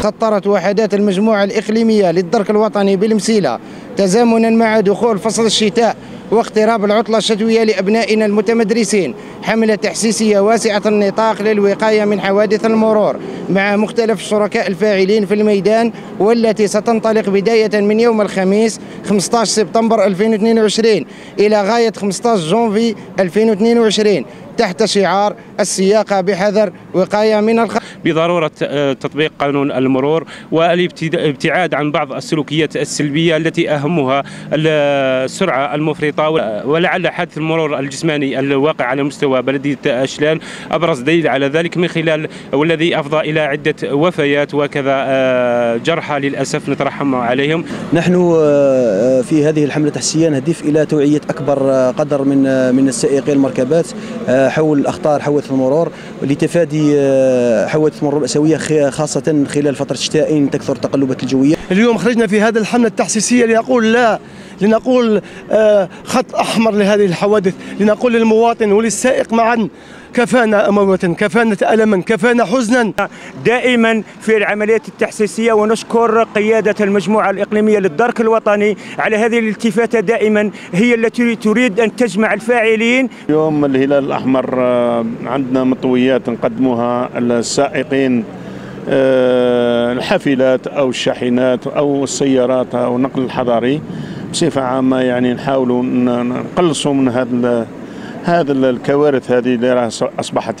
خطرت وحدات المجموعة الإقليمية للدرك الوطني بالمسيلة. تزامنا مع دخول فصل الشتاء واقتراب العطلة الشتوية لأبنائنا المتمدرسين حملة تحسيسية واسعة النطاق للوقاية من حوادث المرور مع مختلف الشركاء الفاعلين في الميدان والتي ستنطلق بداية من يوم الخميس 15 سبتمبر 2022 إلى غاية 15 جونفي 2022 تحت شعار السياقة بحذر وقاية من الخطر بضرورة تطبيق قانون المرور والابتعاد عن بعض السلوكيات السلبية التي أهمها السرعة المفرطة ولعل حادث المرور الجسماني الواقع على مستوى بلدية أشلال أبرز دليل على ذلك من خلال والذي أفضى إلى عدة وفيات وكذا جرحى للأسف نترحم عليهم. نحن في هذه الحملة التحسيسية نهدف إلى توعية أكبر قدر من من السائقين المركبات حول أخطار حوادث المرور لتفادي حوادث المرور الأسوية خاصة خلال فترة الشتاء تكثر التقلبات الجوية. اليوم خرجنا في هذه الحملة التحسيسية لنقول لا لنقول خط أحمر لهذه الحوادث لنقول للمواطن وللسائق معا كفانا موتا كفانا ألما كفانا حزنا. دائما في العمليات التحسيسية ونشكر قيادة المجموعة الإقليمية للدرك الوطني على هذه الالتفاتة دائما هي التي تريد أن تجمع الفاعلين. يوم الهلال الأحمر عندنا مطويات نقدموها السائقين الحافلات أو الشاحنات أو السيارات أو النقل الحضاري. بصفة عامة يعني نحاولوا نقلصوا من هذا هذا الكوارث هذه اللي أصبحت